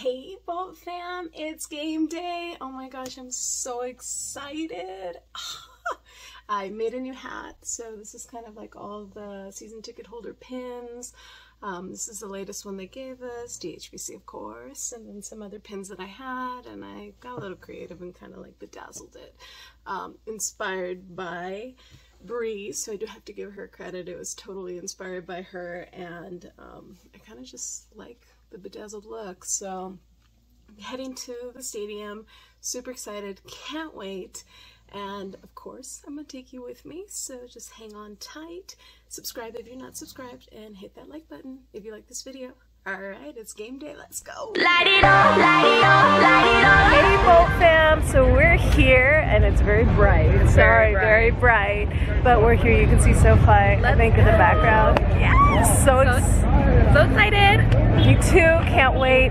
Hey Bolt fam, it's game day. Oh my gosh, I'm so excited. I made a new hat, so this is kind of like all the season ticket holder pins. Um, this is the latest one they gave us, DHBC of course, and then some other pins that I had, and I got a little creative and kind of like bedazzled it. Um, inspired by Bree, so I do have to give her credit. It was totally inspired by her, and um, I kind of just like the bedazzled look. So heading to the stadium, super excited, can't wait. And of course, I'm gonna take you with me, so just hang on tight. Subscribe if you're not subscribed, and hit that like button if you like this video. Alright, it's game day, let's go! Light it up, light it up, light it up. Hey Bolt fam, so we're here and it's very bright. It's Sorry, very bright. But we're here, you can see SoFi, I think in the background. Yes! So, ex- So excited. Me too, can't wait.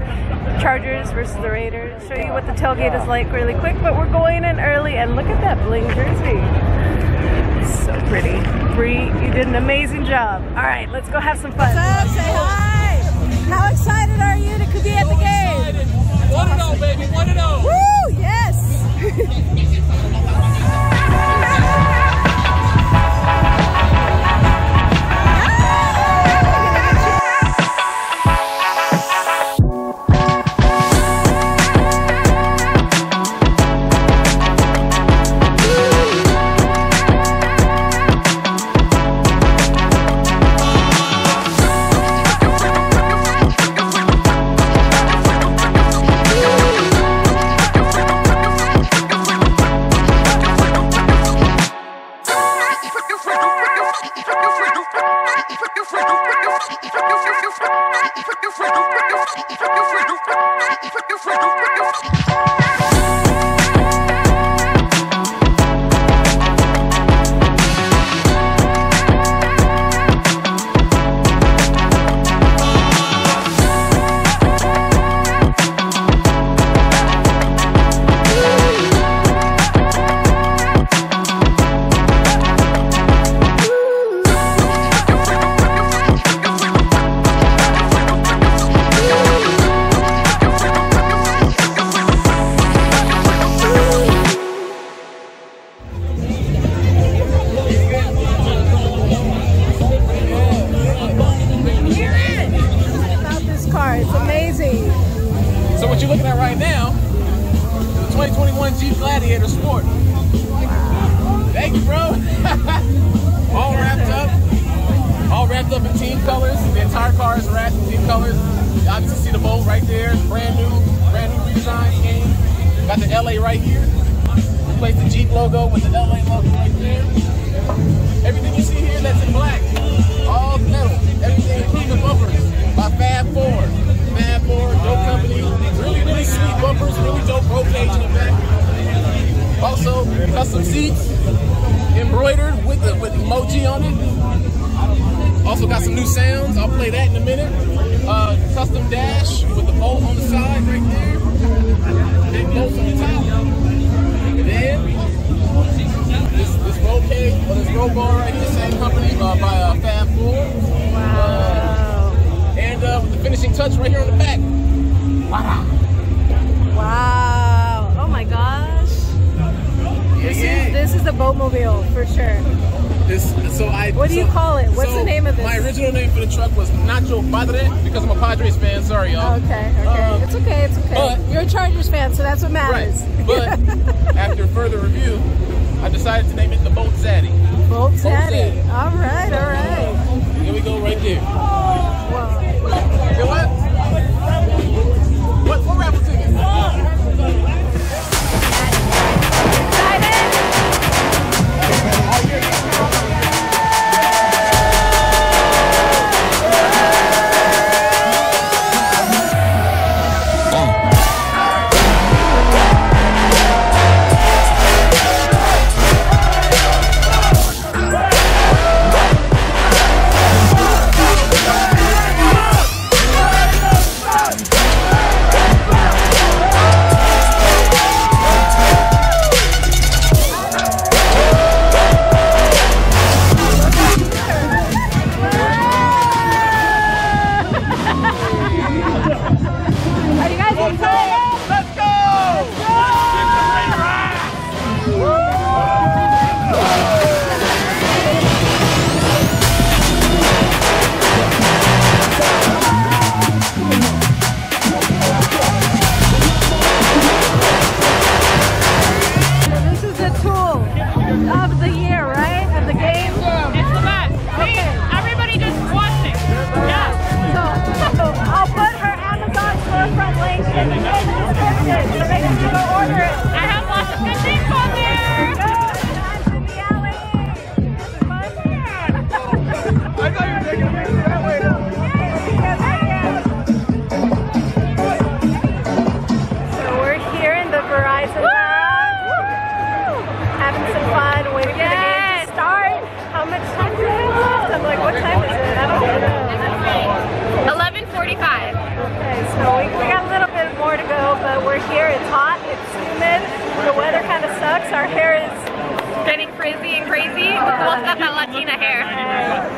Chargers versus the Raiders. Show you what the tailgate is like really quick, but we're going in early and look at that bling jersey. It's so pretty. Bree, you did an amazing job. All right, let's go have some fun. What's up? Say hi. How excited are you to be at the game? One and oh, baby, one and oh. Woo! Yes. amazing. So what you're looking at right now, the 2021 Jeep Gladiator Sport. Thank you, bro. all wrapped up, all wrapped up in team colors. The entire car is wrapped in team colors. You obviously see the bolt right there, brand new, brand new redesign scheme. Got the LA right here. Replaced the Jeep logo with the LA logo right there. Everything you see here that's in black, all metal. Everything including the bumpers by Fab Four. Fab dope company. Really, really sweet bumpers, really dope roll cage in the back. Also, custom seats, embroidered with the with emoji on it. Also got some new sounds. I'll play that in a minute. Uh, custom dash with the bolt on the side right there. Big bolt on the top. Then this this roll cage or this roll bar right here, same company uh, by uh, Fab Four. Wow. And uh, with the finishing touch right here on the back. Wow. Oh my gosh. This Yeah. is this is the boatmobile for sure. This, so I. What do you call it? What's so the name of this? My original name for the truck was Nacho Padre because I'm a Padres fan. Sorry, y'all. Okay, okay. Um, it's okay, it's okay. but- You're a Chargers fan, so that's what matters. Right. But after further review, I decided to name it the Bolt Zaddy. Bolt Daddy. Daddy. All right, all right. Here we go, right there. Wow. You what time is it? I don't know. 11:45. Okay, so we, we got a little bit more to go, but we're here. It's hot, it's humid, the weather kind of sucks. Our hair is, Getting frizzy and crazy. Well, uh, it's got that Latina hair.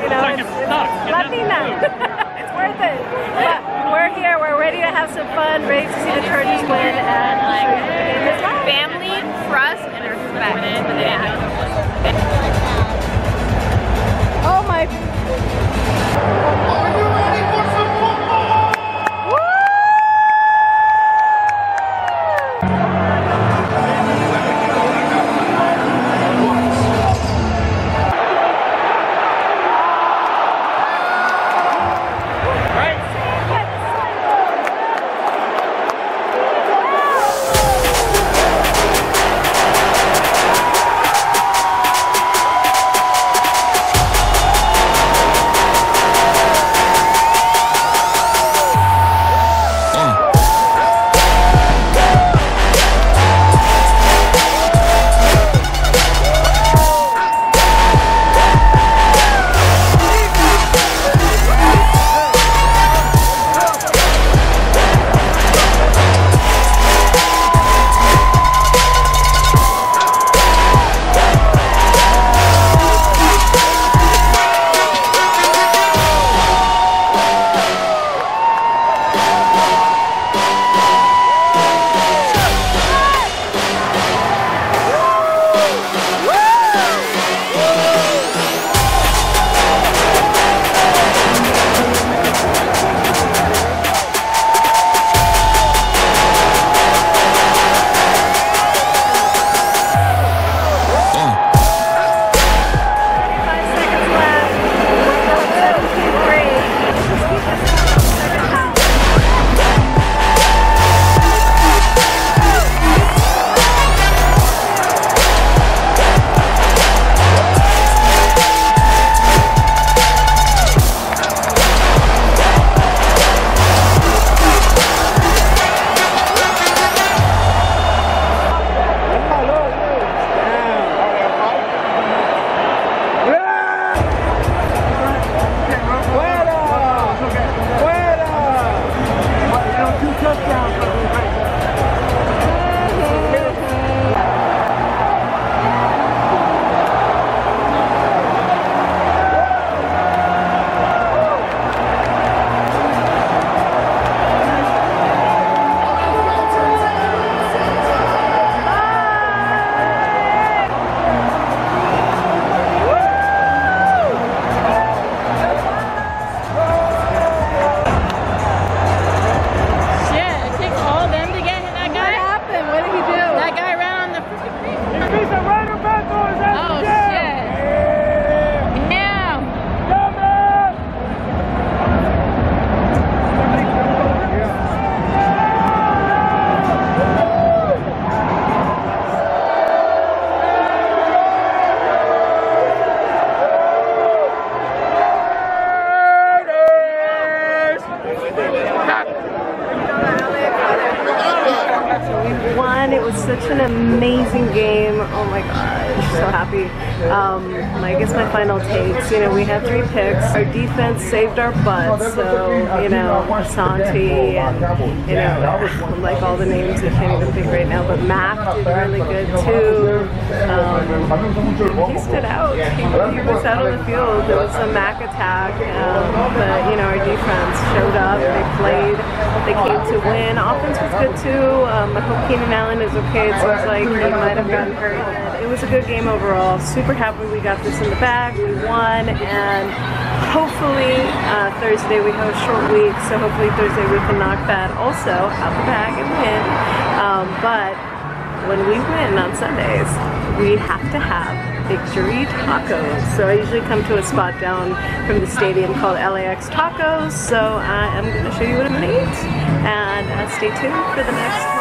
you know, it's, it's Latina. it's worth it. But we're here, we're ready to have some fun, ready to see the Chargers win, and show you the game is live. Family, trust, and respect. Yeah. Oh Oh my gosh, so happy. Um, I guess my final takes. You know, we had three picks. Our defense saved our butts. So you know, Asante and you know, like all the names I can't even think right now. But Mack did really good too. Um, he stood out. He, he was out on the field. It was a Mack attack, um, but you know, our defense showed up. They played. They came to win. Offense was good too. Um, I hope Keenan Allen is okay. It seems like he might have gotten hurt. It was a good game overall. Super happy we got this in the bag. We won, and hopefully uh, Thursday we have a short week. So hopefully Thursday we can knock that also out the bag and win. Um, but when we win on Sundays, we have to have Victory Tacos. So I usually come to a spot down from the stadium called LAX Tacos. So I am going to show you what I'm going to eat. And uh, stay tuned for the next one.